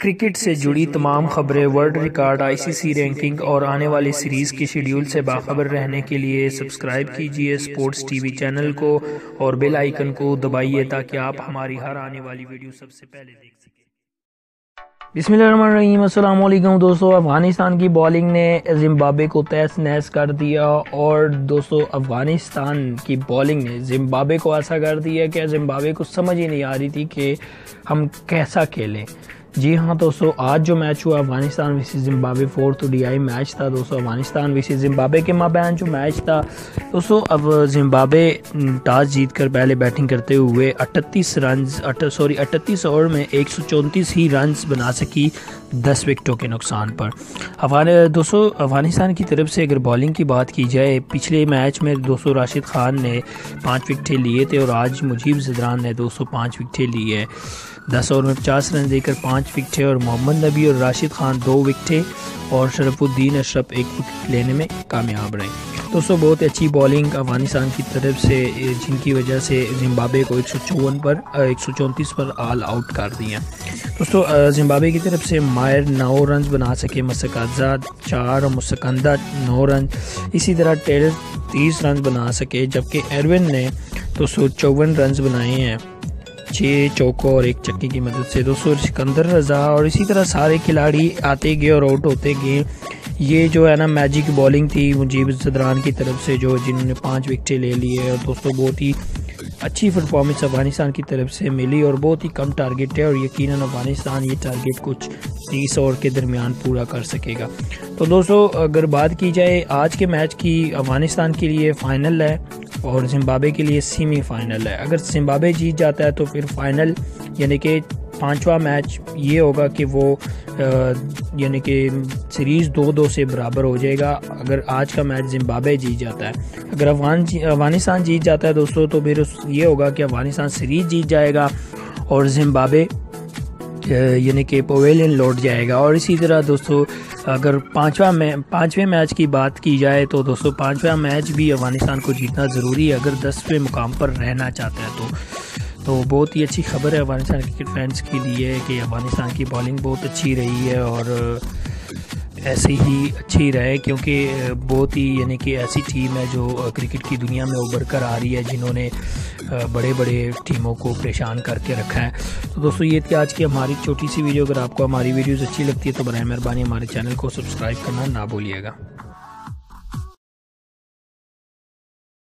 Cricket سے جڑی تمام خبریں world record I C C ranking اور آنے والی سیریز کی شیڈیول سے باخبر رہنے کے لیے سبسکرائب کیجیے سپورٹس ٹی وی چینل کو اور بیل آئیکن کو دبائیے تاکہ آپ ہماری ہر آنے والی ویڈیو سب سے پہلے دیکھ سکیں۔ بسم اللہ الرحمن الرحیم۔ السلام علیکم دوستو، افغانستان کی بالنگ نے زمبابے کو تیس نیس کر دیا اور دوستو، افغانستان کی بالنگ نے زمبابے کو ایسا کر دیا کہ زمبابے کو سمجھ ہی نہیں آ رہی تھی کہ ہم کیسا کھیلیں۔ جی ہاں دوستو، آج جو میچ ہوا افغانستان ویسی Zimbabwe fourth D I match تھا دوستو، افغانستان ویسی زمبابے کے مابین جو میچ تھا۔ دوستو، اب زمبابے ٹاس جیت کر پہلے بیٹنگ کرتے ہوئے اٹھتیس رنز سوری اٹھتیس اوور میں ایک سو چونتیس ہی رنز بنا سکی دس وکٹوں کے نقصان پر۔ افغان دوستو، افغانستان کی طرف سے اگر بالنگ کی بات کی جائے، پچھلے میچ میں دوستو راشد خان نے پانچ وکٹیں لیے تھے اور آج مجیب زدران نے دوستو پانچ وکٹیں لیے۔ دس اوور میں پچاس رن دے کر پانچ وکٹیں اور محمد نبی اور راشد خان دو وکٹیں اور شرف الدین اشرف ایک وکٹ لینے میں کامیاب رہے۔ دوستو، بہت اچھی بالنگ افغانستان کی طرف سے، جن کی وجہ سے زمبابے کو ایک سو چون پر، ایک سو چونتیس پر آل آؤٹ کر دیا دوستو زمبابے کی طرف سے مائر نو رنز بنا سکے مسکازاد چار اور مسکندہ نو رنز۔ اسی طرح ٹیلر تیس رنز بنا سکے، جبکہ ایروین نے دو سو چون رنز بنائے ہیں۔ چھ چوکو اور ایک چکی کی مدد سے۔ دوستو، سکندر رضا اور اسی طرح سارے کھلاڑی آتے گئے اور آؤٹ ہوتے گئے۔ یہ جو ہے نا میجک بالنگ تھی مجیب زدران کی طرف سے، جو جنہوں نے پانچ وکٹیں لے لی ہے اور دوستو، بہت ہی اچھی پرفارمنس افغانستان کی طرف سے ملی اور بہت ہی کم ٹارگٹ ہے اور یقیناً افغانستان یہ ٹارگٹ کچھ تیس اوور کے درمیان پورا کر سکے گا۔ تو دوستو، اگر بات کی جائے آج کے میچ کی، افغانستان کے لیے فائنل ہے اور زمبابے کے لیے سیمی فائنل ہے۔ اگر زمبابے جیت جاتا ہے تو پھر فائنل یعنی کہ پانچواں میچ یہ ہوگا کہ وہ یعنی کہ سیریز دو دو سے برابر ہو جائے گا۔ اگر آج کا میچ زمبابے جیت جاتا ہے، اگر افغان جی، افغانستان جیت جاتا ہے دوستو، تو پھر یہ ہوگا کہ افغانستان سیریز جیت جائے گا اور زمبابے یعنی کہ پویلین لوٹ جائے گا۔ اور اسی طرح دوستو، اگر پانچواں میں، پانچویں میچ کی بات کی جائے تو دوستو، پانچواں میچ بھی افغانستان کو جیتنا ضروری ہے۔ اگر دسویں مقام پر رہنا چاہتا ہے تو تو بہت ہی اچھی خبر ہے افغانستان کرکٹ فینس کے لیے کہ افغانستان کی بالنگ بہت اچھی رہی ہے اور ایسے ہی اچھی رہے کیونکہ بہت ہی یعنی کہ ایسی ٹیم ہے جو کرکٹ کی دنیا میں ابھر کر آ رہی ہے جنہوں نے بڑے بڑے ٹیموں کو پریشان کر کے رکھا ہے۔ تو دوستو یہ تھی آج کی ہماری چھوٹی سی ویڈیو اگر آپ کو ہماری ویڈیوز اچھی لگتی ہے تو برائے مہربانی ہمارے چینل کو سبسکرائب کرنا نہ بھولیے گا۔